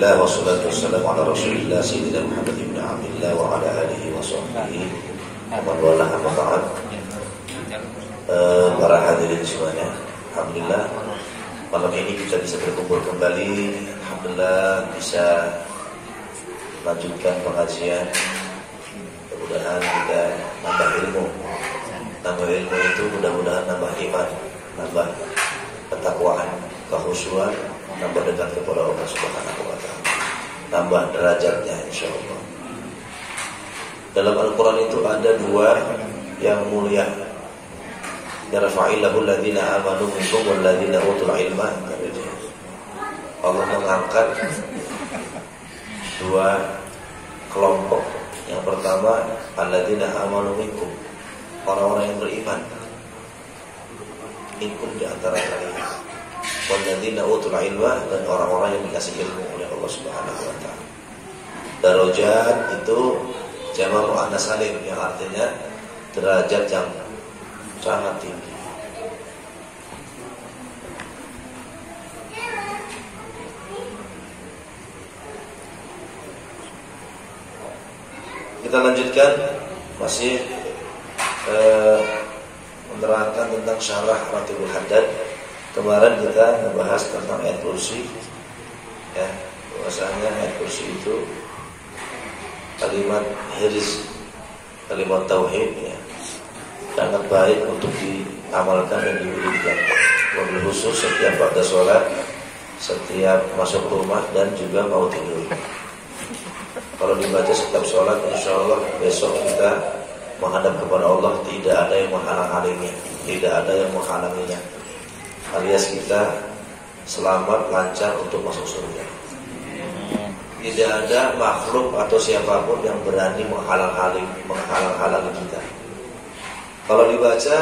Alhamdulillah, wassalatu wassalamu ala rasulillah Sayyidina Muhammad ibn Abdullah Wa ala alihi wa sahbihi. Wa wala amma ba'd Para hadirin semuanya Alhamdulillah Malam ini kita bisa berkumpul kembali. Alhamdulillah bisa Lanjutkan pengajian. Mudah-mudahan kita nambah ilmu. Nambah ilmu itu mudah-mudahan nambah iman Nambah ketakwaan Kehusuan nambah dekat kepada Allah Subhanahu wa taala. Nambah derajatnya insyaallah. Dalam Al-Qur'an itu ada dua yang mulia. Yarfa'illahu alladziina aamanu minkum walladziina utul ilma. Allah mengangkat dua kelompok. Yang pertama alladzina amanu minkum. Orang-orang yang beriman. Minkum di antara kalian walladzina utul ilma dan orang-orang yang dikasih ilmu oleh Allah Subhanahu wa taala. Darajat itu jama muannas salim yang artinya derajat yang sangat tinggi. Kita lanjutkan masih eh, menerangkan tentang syarah Ratibul Haddad Kemarin kita membahas tentang ayat kursi ya, bahwasanya ayat kursi itu kalimat hiris, kalimat tauhid ya, sangat baik untuk diamalkan dan diwujudkan. Wabil khusus setiap pada sholat, setiap masuk rumah dan juga mau tidur. Kalau dibaca setiap sholat, insya Allah besok kita menghadap kepada Allah tidak ada yang menghalang-halanginya, tidak ada yang menghalanginya alias kita selamat lancar untuk masuk surga. Tidak ada makhluk atau siapa pun yang berani menghalang-halangi menghalang-halangi kita. Kalau dibaca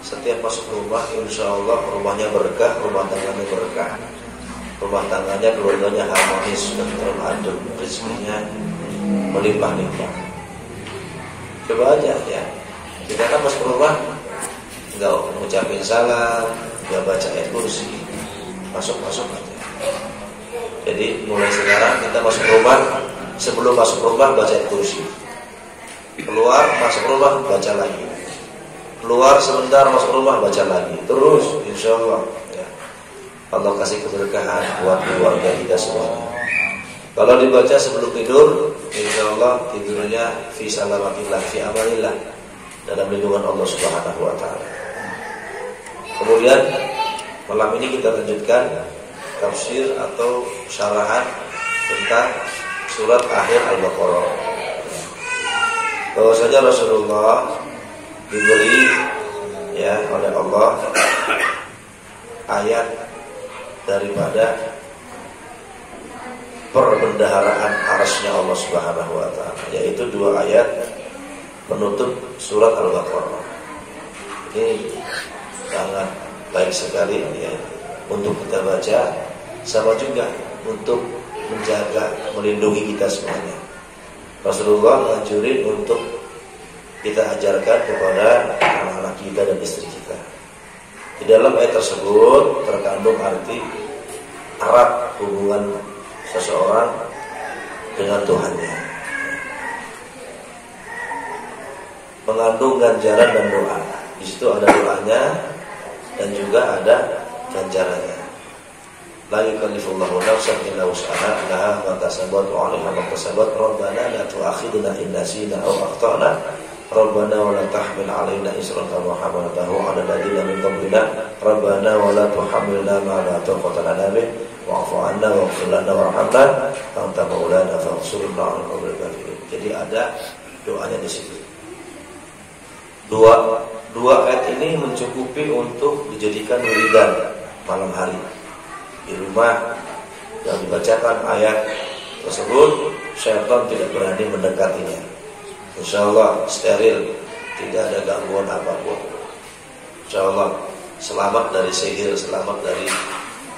setiap masuk rumah, insya Allah rumahnya berkah, rumah tangganya berkah, rumah tangganya keluarganya harmonis, tenteram adem, rezekinya melimpah-limpah. Coba aja ya, kita kan masuk rumah nggak mengucapin salam, nggak baca ayat kursi masuk masuk aja. Jadi mulai sekarang kita masuk rumah sebelum masuk rumah baca ayat kursi. Keluar masuk rumah baca lagi. Keluar sebentar masuk rumah baca lagi. Terus insya Allah ya. Allah kasih keberkahan buat keluarga kita semuanya. Kalau dibaca sebelum tidur insya Allah tidurnya fi salamatillah fi amalillah dalam lindungan Allah Subhanahu wa taala Kemudian malam ini kita lanjutkan tafsir atau syarahan tentang surat akhir Al-Baqarah. Bahwasanya Rasulullah diberi ya oleh Allah ayat daripada perbendaharaan arasnya Allah Subhanahu wa taala yaitu dua ayat penutup surat Al-Baqarah. Ini sangat baik sekali ya untuk kita baca sama juga untuk menjaga melindungi kita semuanya. Rasulullah menganjurin untuk kita ajarkan kepada anak-anak kita dan istri kita. Di dalam ayat tersebut terkandung arti erat hubungan seseorang dengan Tuhannya. Mengandung ganjaran dan doa. Di situ ada doanya dan juga ada ganjarannya. La yukallifullahu nafsan illa wus'aha laha ma kasabat wa 'alaiha ma kasabat. Rabbana la tu'akhidna in nasina aw akhtana. Rabbana wa la tahmil 'alaina isran kama hamaltahu 'ala alladziina min qablina. Rabbana wa la tuhammilna ma la taqata lana bih. Wa'fu 'anna waghfir lana warhamna anta maulana qawmil kafirin. Jadi ada doanya di situ. Dua Dua ayat ini mencukupi untuk dijadikan wiridan malam hari di rumah yang dibacakan ayat tersebut syaitan tidak berani mendekatinya. Insya Allah steril, tidak ada gangguan apa pun. Insya Allah selamat dari sihir, selamat dari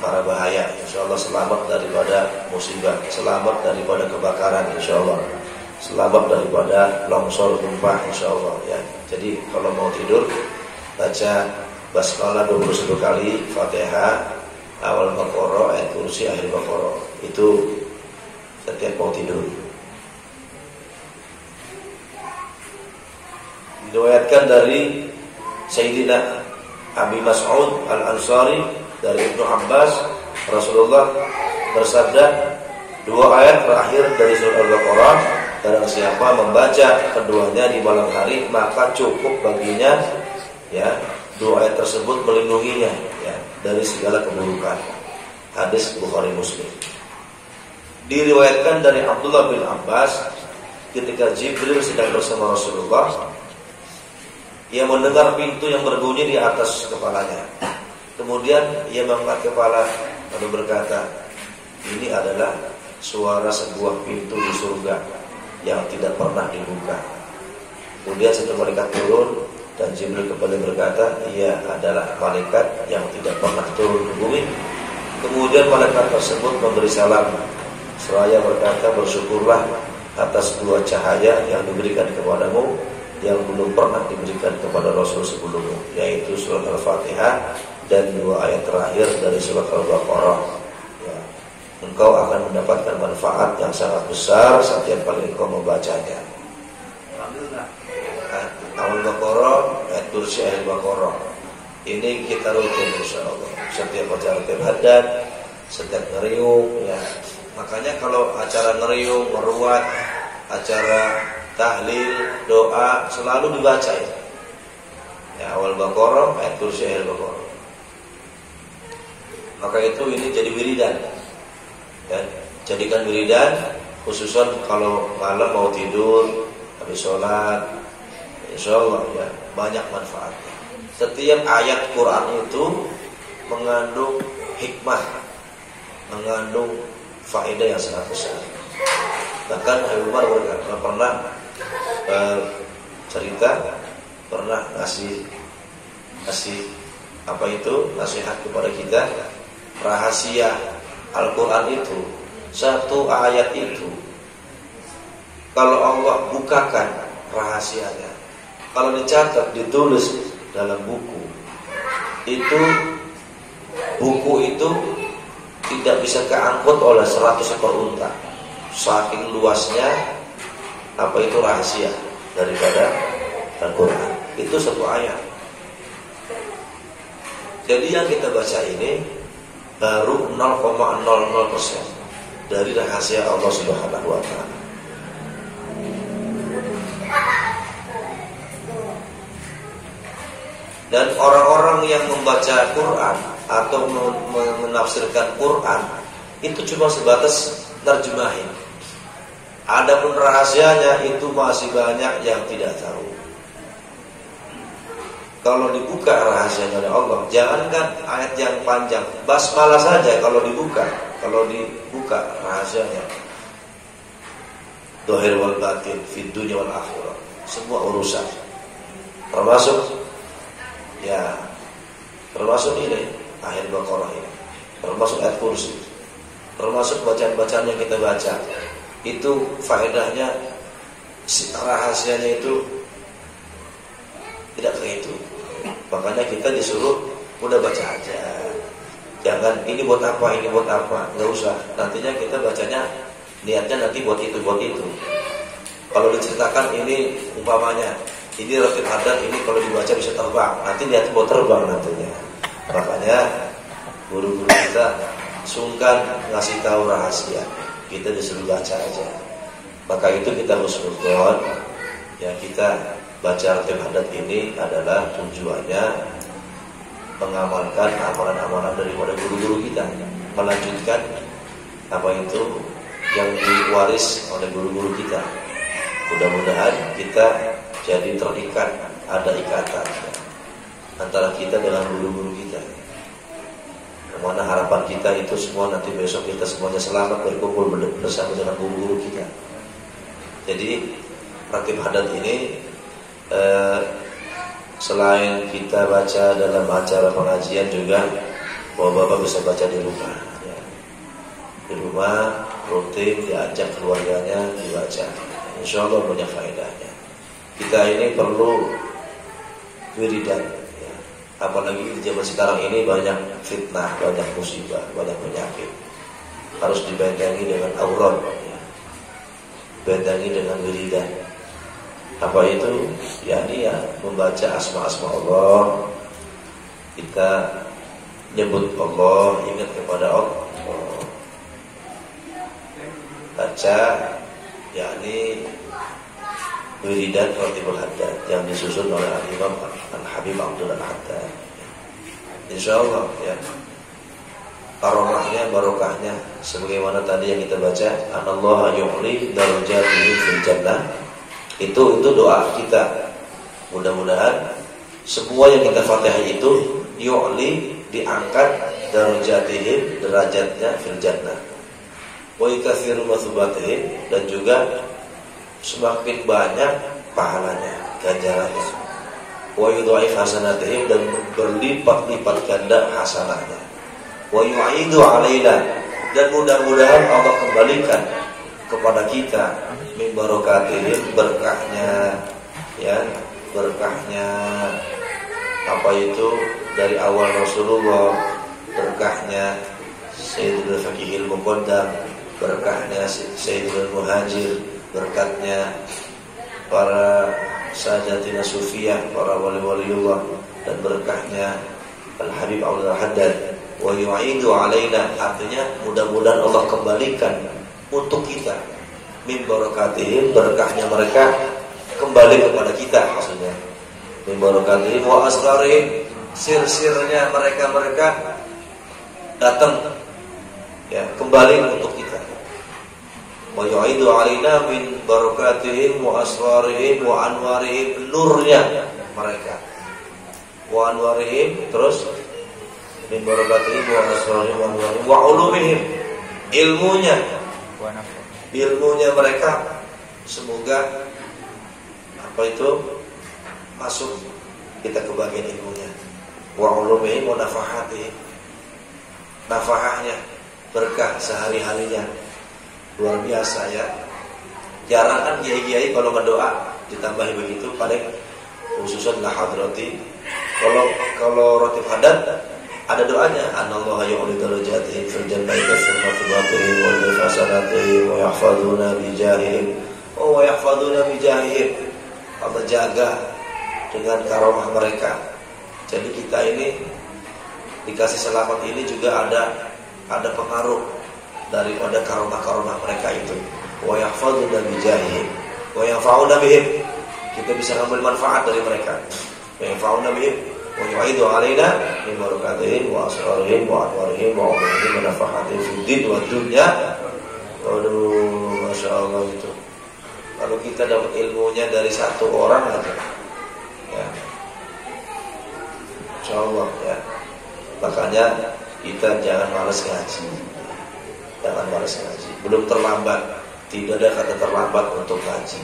para bahaya. Insya Allah selamat daripada musibah, selamat daripada kebakaran. Insya Allah selamat daripada longsor gempa insya Allah ya. Jadi kalau mau tidur baca basmalah 21 kali, Fatihah, awal Baqarah, ayat kursi akhir Baqarah. Itu setiap mau tidur. Diriwayatkan dari Sayyidina Abi Mas'ud Al-Ansari dari Ibnu Abbas Rasulullah bersabda dua ayat terakhir dari surah Al-Baqarah Barang siapa membaca keduanya di malam hari maka cukup baginya ya ayat tersebut melindunginya ya dari segala keburukan. Hadis Bukhari Muslim. Diriwayatkan dari Abdullah bin Abbas ketika Jibril sedang bersama Rasulullah ia mendengar pintu yang berbunyi di atas kepalanya. Kemudian ia mengangkat kepala lalu berkata, "Ini adalah suara sebuah pintu di surga." Yang tidak pernah dibuka. Kemudian satu malaikat turun dan Jibril kembali berkata, ia adalah malaikat yang tidak pernah turun ke bumi. Kemudian malaikat tersebut memberi salam. Seraya berkata, bersyukurlah atas dua cahaya yang diberikan kepadamu yang belum pernah diberikan kepada Rasul sebelumnya, yaitu surat Al-Fatihah dan dua ayat terakhir dari surat Al-Baqarah engkau akan mendapatkan manfaat yang sangat besar setiap kali engkau membacanya. Awal Baqarah, ayat kursi ayat Baqarah. Ini kita rutin insya Allah. Setiap rutin hadat, setiap ngeriung, ya. Makanya kalau acara ngeriung, meruat, acara tahlil, doa selalu dibaca ya. ya awal Baqarah, ayat kursi ayat Baqarah. Maka itu ini jadi wiridan ya, jadikan wiridan khususan kalau malam mau tidur habis sholat. Insya Allah ya banyak manfaatnya. Setiap ayat Quran itu mengandung hikmah mengandung faedah yang sangat besar. Bahkan Habib Umar pernah eh, cerita pernah ngasih ngasih apa itu nasihat kepada kita rahasia Al-Quran itu Satu ayat itu Kalau Allah bukakan rahasianya Kalau dicatat, ditulis dalam buku Itu Buku itu Tidak bisa keangkut oleh 100 ekor unta. Saking luasnya Apa itu rahasia Daripada Al-Quran? Itu satu ayat. Jadi yang kita baca ini baru 0,00 persen dari rahasia Allah Subhanahu Wa Taala. Dan orang-orang yang membaca Quran atau menafsirkan Quran itu cuma sebatas terjemahin. Adapun rahasianya itu masih banyak yang tidak tahu. Kalau dibuka rahasianya oleh Allah, jangankan ayat yang panjang, basmalah saja kalau dibuka, kalau dibuka rahasianya. Dohir wal batin, fid wal akhirah. Semua urusan. Termasuk ya termasuk ini akhir Baqarah ini. Termasuk ayat kursi. Termasuk bacaan-bacaan yang kita baca. Itu faedahnya rahasianya itu tidak terhitung. Makanya kita disuruh udah baca aja. Jangan ini buat apa, ini buat apa, nggak usah. Nantinya kita bacanya niatnya nanti buat itu, buat itu. Kalau diceritakan ini umpamanya, ini roti adat, ini kalau dibaca bisa terbang. Nanti niat buat terbang nantinya. Makanya guru-guru kita sungkan ngasih tahu rahasia. Kita disuruh baca aja. Maka itu kita harus. Ya kita baca Ratib Hadat ini adalah tujuannya mengamalkan amalan-amalan daripada guru-guru kita melanjutkan apa itu yang diwaris oleh guru-guru kita mudah-mudahan kita jadi terikat ada ikatan antara kita dengan guru-guru kita Mana harapan kita itu semua nanti besok kita semuanya selamat berkumpul bersama dengan guru-guru kita. Jadi Ratib Hadat ini eh, selain kita baca dalam acara pengajian juga bapak-bapak bisa baca di rumah ya. di rumah rutin diajak keluarganya dibaca insya Allah banyak faedahnya kita ini perlu wiridan ya. apalagi di zaman sekarang ini banyak fitnah, banyak musibah, banyak penyakit. Harus dibentengi dengan auron, ya. bentengi dengan wiridan. Apa itu? Ya ini ya membaca asma-asma Allah. Kita nyebut Allah, ingat kepada Allah. Baca yakni wiridan Ratibul Haddad yang disusun oleh Al-Imam Al-Habib Abdul Al-Haddad. Insya Allah ya. Karomahnya, barokahnya sebagaimana tadi yang kita baca, anallaha yu'li darajatihi fil jannah. Itu itu doa kita. Mudah-mudahan semua yang kita Fatihah itu yu'li diangkat darajatihim derajatnya fil jannah. Wa yakathiru dan juga semakin banyak pahalanya, ganjarannya. Wa yudhaif hasanatihim dan berlipat-lipat ganda hasanahnya. Wa yu'idu alaina dan mudah-mudahan Allah kembalikan kepada kita. Min barokatihim berkahnya ya berkahnya apa itu dari awal Rasulullah berkahnya Sayyidul Fakihil Muqaddam berkahnya Sayyidul Muhajir berkatnya para sajatina sufiyah, para wali-waliullah dan berkahnya Al-Habib Abdul Haddad. Wa yu'idu alaina artinya mudah-mudahan Allah kembalikan untuk kita. Min barakatihim berkahnya mereka kembali kepada kita maksudnya. Min barakatihim wa asrarihim sir-sirnya mereka-mereka datang ya kembali untuk kita. Wa yu'idu alaina min barakatihim wa asrarihim wa anwarihim nurnya mereka. Wa anwarihim terus min barakatihim wa asrarihim wa anwarihim wa ulumihim ilmunya ilmunya mereka semoga apa itu masuk kita ke bagian ilmunya. Wa ulumihim wa nafahatihim nafahahnya berkah sehari-harinya. Luar biasa ya. Jarang kan kiai-kiai kalau berdoa ditambah begitu paling khususan lah hadrati kalau kalau roti padat ada doanya anallahu yu'li darajatihim fil jannati thumma tubatihim wa fasanatihim wa yahfaduna bi jahihim oh wa yahfaduna bi jahihim Allah jaga dengan karomah mereka jadi kita ini dikasih selamat ini juga ada ada pengaruh daripada karomah-karomah mereka itu. Wa yahfazuna bijahihim wa yanfa'una bihim. Kita bisa ambil manfaat dari mereka. Wa yanfa'una bihim asrarihim wa anwarihim wa umurihim wa nafahatihim fid din wa dunya. Waduh, Masya Allah itu. Kalau kita dapat ilmunya dari satu orang aja, ya, Insya Allah ya. Makanya kita jangan malas ngaji. Jangan malas ngaji. Belum terlambat. Tidak ada kata terlambat untuk ngaji.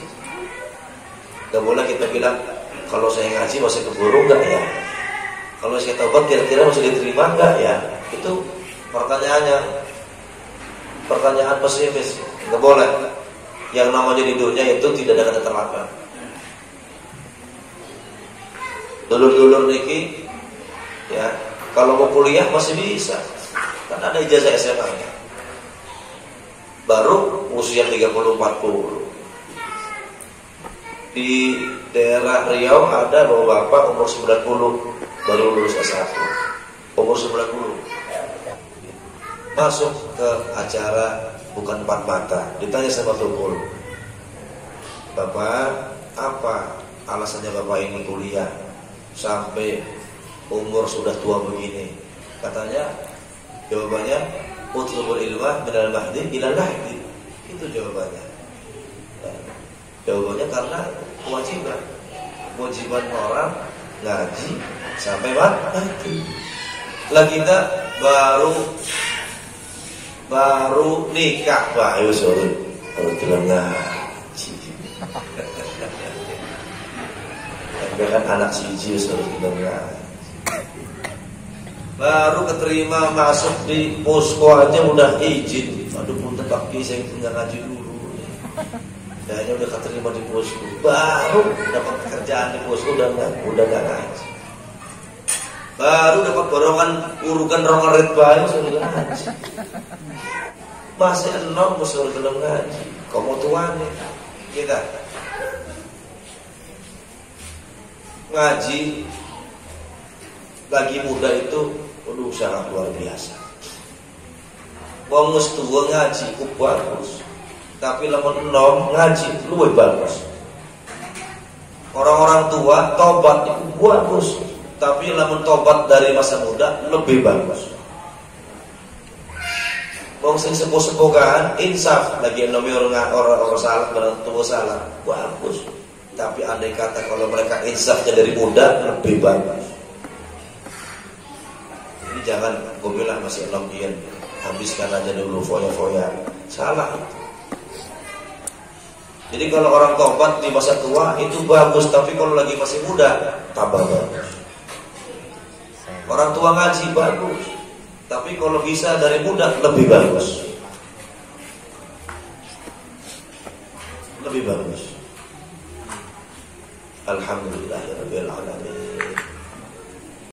Gak boleh kita bilang kalau saya ngaji masih keburu nggak ya? Kalau saya tobat kira-kira masih diterima nggak ya? Itu pertanyaannya. Pertanyaan pesimis. Gak boleh. Yang namanya di dunia itu tidak ada kata terlambat. Dulur-dulur niki ya kalau mau kuliah masih bisa. Kan ada ijazah SMA nya baru usia 30-40 di daerah Riau ada bapak-bapak umur 90 baru lulus S1 umur 90 masuk ke acara bukan empat mata ditanya sama tukul Bapak apa alasannya Bapak ini kuliah sampai umur sudah tua begini katanya jawabannya utlubul ilmah minal mahdi ilal lahdi. Itu jawabannya. Ya. Jawabannya karena kewajiban. Kewajiban orang ngaji. Sampai mati. Lah kita baru baru nikah pak, sorry, baru bilang ngaji. Tapi kan anak siji sorry bilang ngaji. Baru keterima masuk di posko aja udah izin. Aduh pun tetap saya punya ngaji dulu kayaknya udah keterima di posko baru dapat pekerjaan di posko udah nggak udah nggak ngaji Baru dapat borongan urukan rongan red bayu suruh ngaji. Masih enom suruh belum ngaji. Kamu tuan kita ngaji bagi muda itu perlu sangat luar biasa. Wong tua ngaji ku bagus, tapi lamun enom ngaji luwih bagus. Orang-orang tua tobat itu bagus, tapi lamun tobat dari masa muda lebih bagus. Wong sing sepuh-sepuh kan insaf lagi nomi orang orang orang salah orang tua salah bagus. Tapi andai kata kalau mereka insafnya dari muda lebih bagus. Jadi jangan gue bilang masih enam habiskan aja dulu foya-foya salah jadi kalau orang tobat di masa tua itu bagus, tapi kalau lagi masih muda tambah bagus. Orang tua ngaji bagus, tapi kalau bisa dari muda lebih bagus. Lebih bagus. Alhamdulillah.